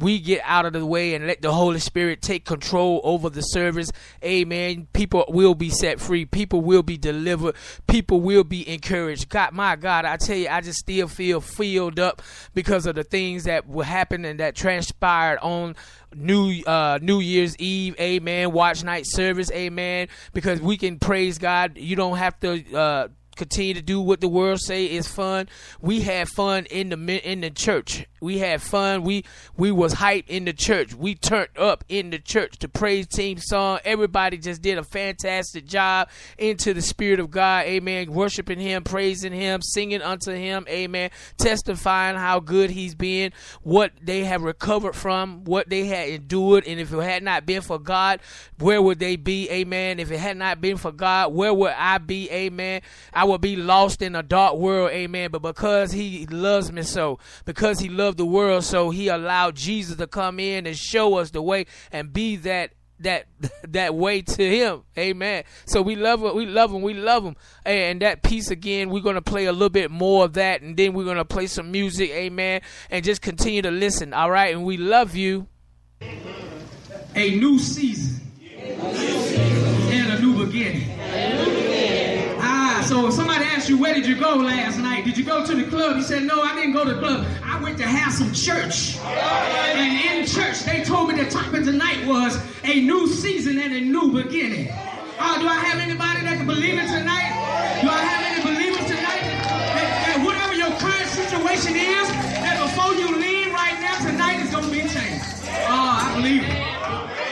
we get out of the way and let the Holy Spirit take control over the service, amen. People will be set free. People will be delivered. People will be encouraged. God, my God, I tell you, I just still feel filled up because of the things that will happen and that transpired on New uh New Year's Eve, amen. Watch night service, amen. Because we can praise God. You don't have to uh continue to do what the world say is fun. We had fun in the in the church. We had fun. We we was hyped in the church. We turned up in the church. The praise team song. Everybody just did a fantastic job into the spirit of God. Amen. Worshiping Him, praising Him, singing unto Him. Amen. Testifying how good He's been, what they have recovered from, what they had endured, and if it had not been for God, where would they be? Amen. If it had not been for God, where would I be? Amen. Would be lost in a dark world. Amen. But because He loves me so, because He loved the world, so he allowed Jesus to come in and show us the way and be that that that way to him amen. So we love him we love him we love him. And that piece again we're going to play a little bit more of that and then we're going to play some music amen. And just continue to listen all right? And we love you. A new season. And a new beginning so if somebody asked you, where did you go last night? Did you go to the club? You said, no, I didn't go to the club. I went to have some church. And in church, they told me the topic tonight was a new season and a new beginning. Oh, do I have anybody that can believe it tonight? Do I have any believers tonight that, that whatever your current situation is, that before you leave right now, tonight is going to be changed? Oh, I believe it.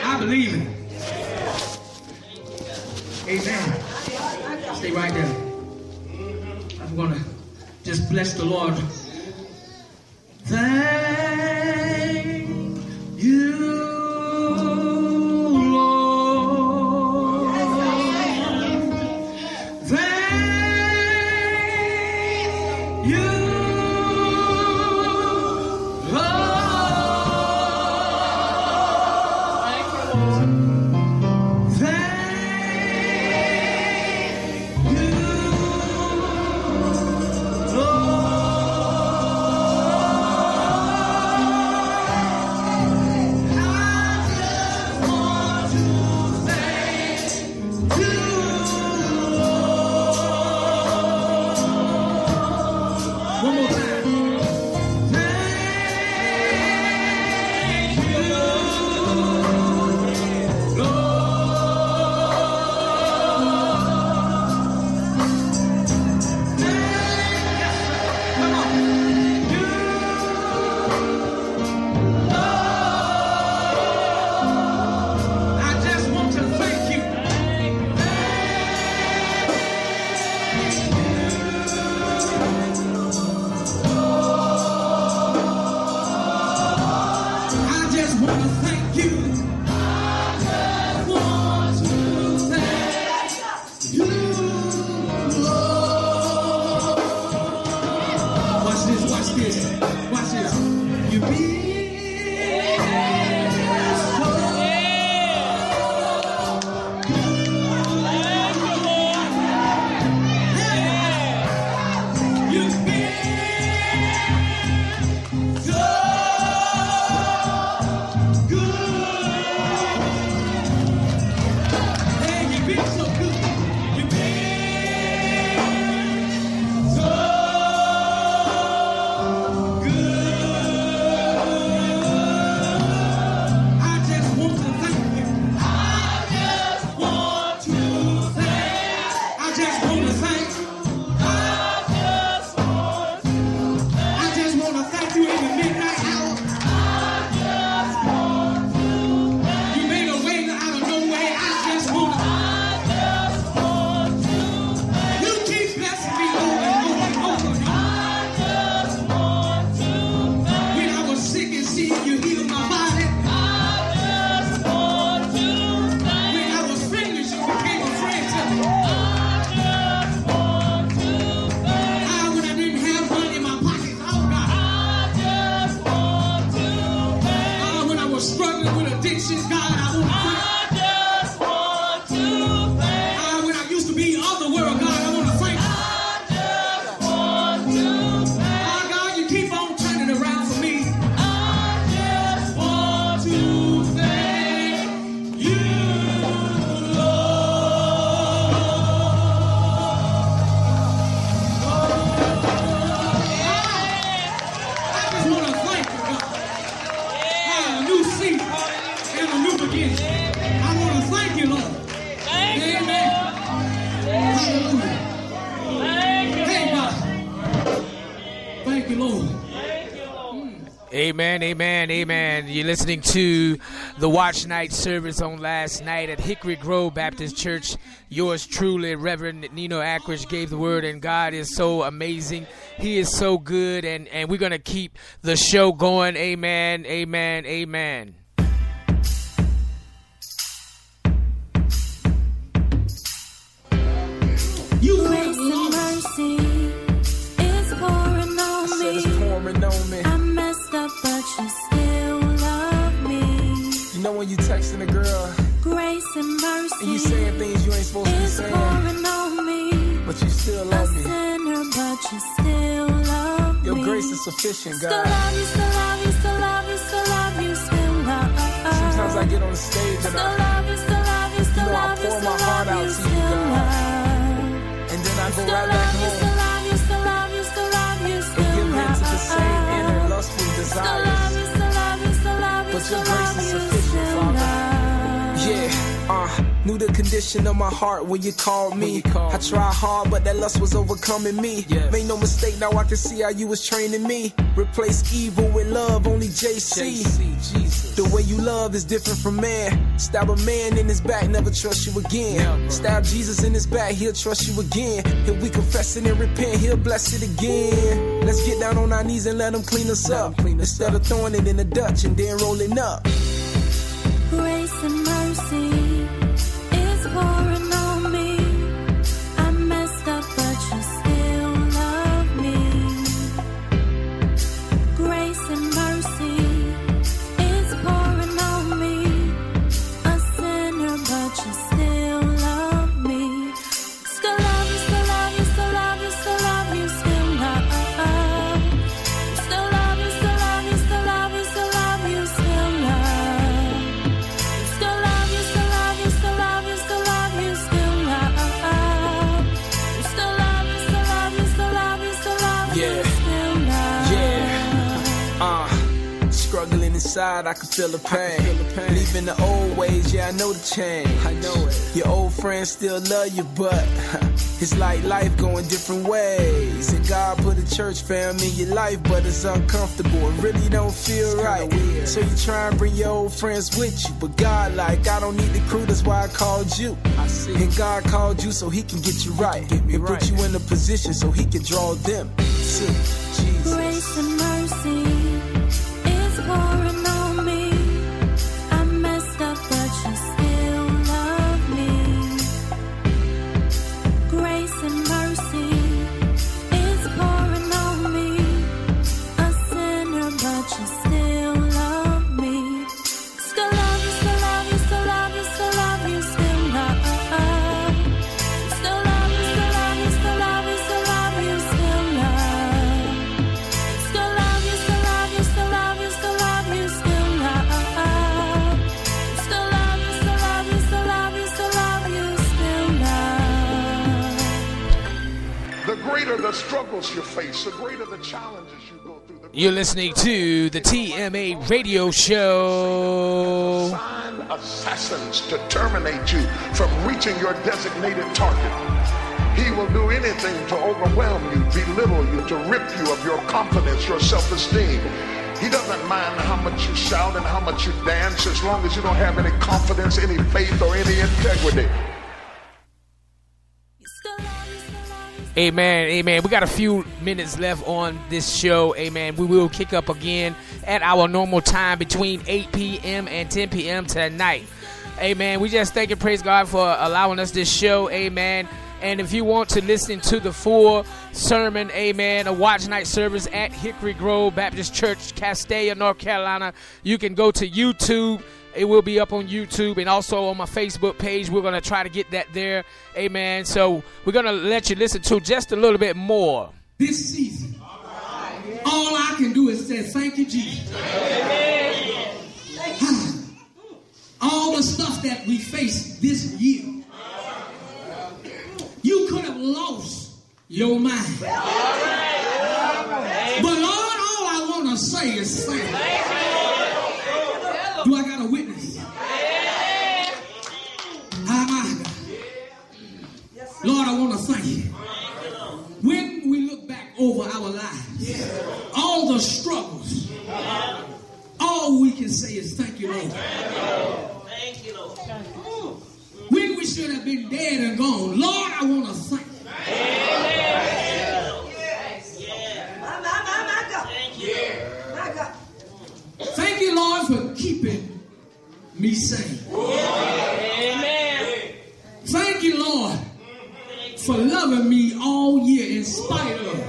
I believe it. Amen. Stay right there. I'm going to just bless the Lord. Amen. You're listening to the Watch Night service on last night at Hickory Grove Baptist Church. Yours truly, Reverend Nino Akridge, gave the word, and God is so amazing. He is so good, and, and we're going to keep the show going. Amen, amen, amen. Know when you texting a girl Grace and and you saying things you ain't supposed to be saying, on me. but you still love me. sinner, but you still love Your me. grace is sufficient, Still God. love you, still love you, still love you, still love you, still love. Sometimes I get on the stage and, Still I, love you, still love you, still know, I love you, pour still my heart love out you, to you, still God. love. and then I go Still right back love you, still home love you, still love you, still love you, and give in to the same inner lustful Still love desires. you, still love you, still love you, But still your grace love is you, sufficient, still love. Yeah, uh, knew the condition of my heart when you called me. you called I tried hard, but that lust was overcoming me. Yes. Made no mistake, now I can see how you was training me. Replace evil with love, only JC. Jesus. The way you love is different from man. Stab a man in his back, never trust you again. Never. Stab Jesus in his back, he'll trust you again. If we confess it and repent, he'll bless it again. Let's get down on our knees and let him clean us up. clean us Instead up. of throwing it in the Dutch and then rolling up. Struggling inside, I can feel the pain. Leaving the old ways, yeah, I know the change. I know it. Your old friends still love you, but it's like life going different ways. And God put a church fam in your life, but it's uncomfortable. It really don't feel right. So you try and bring your old friends with you, but God, like, I don't need the crew, that's why I called you. I see. And God called you so he can get you right. get me and right. put you in a position so he can draw them to Jesus. Face, the greater the challenges you go through, the You're listening to the TMA Radio Show. assign assassins to terminate you from reaching your designated target. He will do anything to overwhelm you, belittle you, to rip you of your confidence, your self-esteem. He doesn't mind how much you shout and how much you dance as long as you don't have any confidence, any faith, or any integrity. Amen, amen. We got a few minutes left on this show. Amen. We will kick up again at our normal time between 8 p.m. and 10 p.m. tonight. Amen. We just thank and praise God for allowing us this show. Amen. And if you want to listen to the full sermon, amen, a watch night service at Hickory Grove Baptist Church, Castalia, North Carolina, you can go to YouTube. It will be up on YouTube and also on my Facebook page. We're going to try to get that there. Amen. So we're going to let you listen to just a little bit more. This season, all I can do is say thank you, Jesus. All the stuff that we face this year, you could have lost your mind. But Lord, all I want to say is thank you. Do I got a witness? My God. Lord, I want to thank you. When we look back over our lives, all the struggles, all we can say is thank you, Lord. Thank you, Lord. When we should have been dead and gone, Lord, I want to thank you. My, my, my, my God. Thank you. My God. Thank you, Lord, for keeping me sane. Amen. Thank you, Lord, for loving me all year in spite of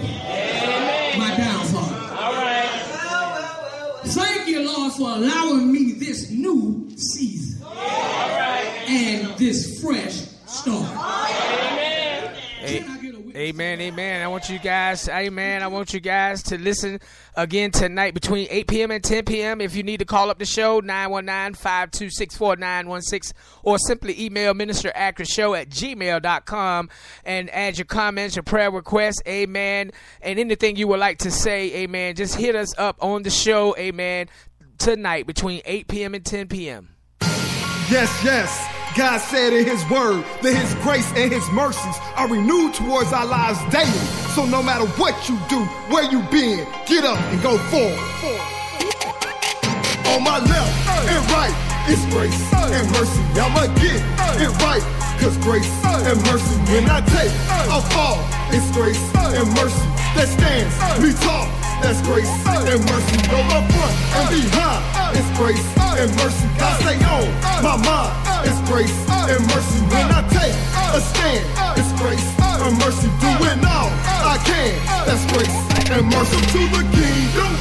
my downfall. All right. Thank you, Lord, for allowing me this new season and this fresh start. Can I get a witness? Amen, amen. I want you guys, amen. I want you guys to listen again tonight between 8 p.m. and 10 p.m. If you need to call up the show, 919 526 4916, or simply email Minister Akridge Show at gmail.com and add your comments, your prayer requests, amen, and anything you would like to say, amen. Just hit us up on the show, amen, tonight between 8 p.m. and 10 p.m. Yes, yes. God said in His Word that His grace and His mercies are renewed towards our lives daily. So no matter what you do, where you been, get up and go forward. On my left and right, it's grace and mercy. I'ma get it right, cause grace and mercy. When I take a fall, it's grace and mercy that stands me tall. That's grace and mercy. On my front and behind, it's grace and mercy. God stay on my mind, it's grace and mercy. When I take a stand, it's grace and mercy. Doing all I can, that's grace and mercy. To the kingdom,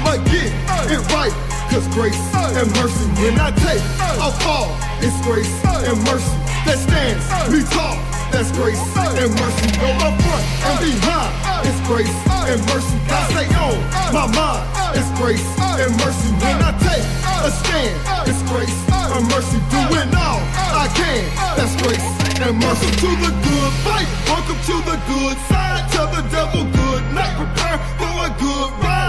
I'ma get it right, cause grace and mercy. When I take a fall, it's grace and mercy that stands me tall. That's grace and mercy. On my front and behind, it's grace and mercy. God stay on my mind, it's grace and mercy. When I take a stand, it's grace and mercy. Doing all I can, that's grace and mercy. To the good fight, welcome to the good side. Tell the devil good night, prepare for a good ride.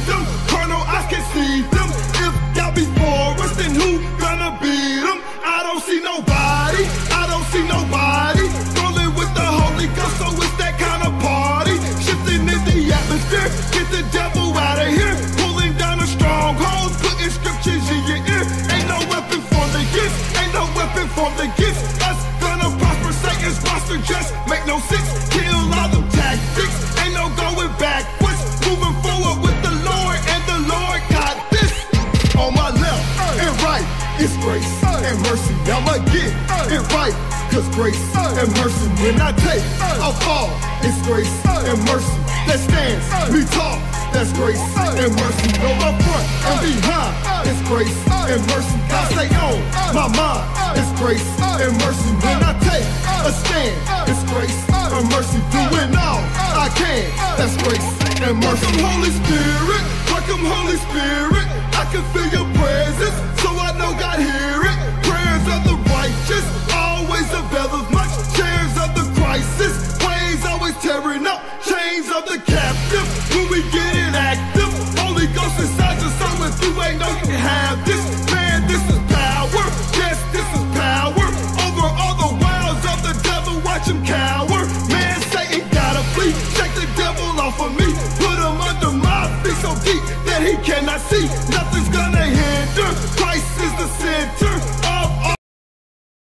Rolling with the kingdom, carnal eyes can see them. If y'all before us, then who gonna beat them? I don't see nobody, I don't see nobody. Cause grace and mercy. When I take a fall, it's grace and mercy that stands me tall. That's grace and mercy. On my front and behind, it's grace and mercy. God stay on my mind, it's grace and mercy. When I take a stand, it's grace and mercy. Doing all I can, that's grace and mercy. Welcome Holy Spirit, welcome Holy Spirit. I can feel your presence, so I know God hear always availeth much. Chairs of the crisis, ways always tearing up, chains of the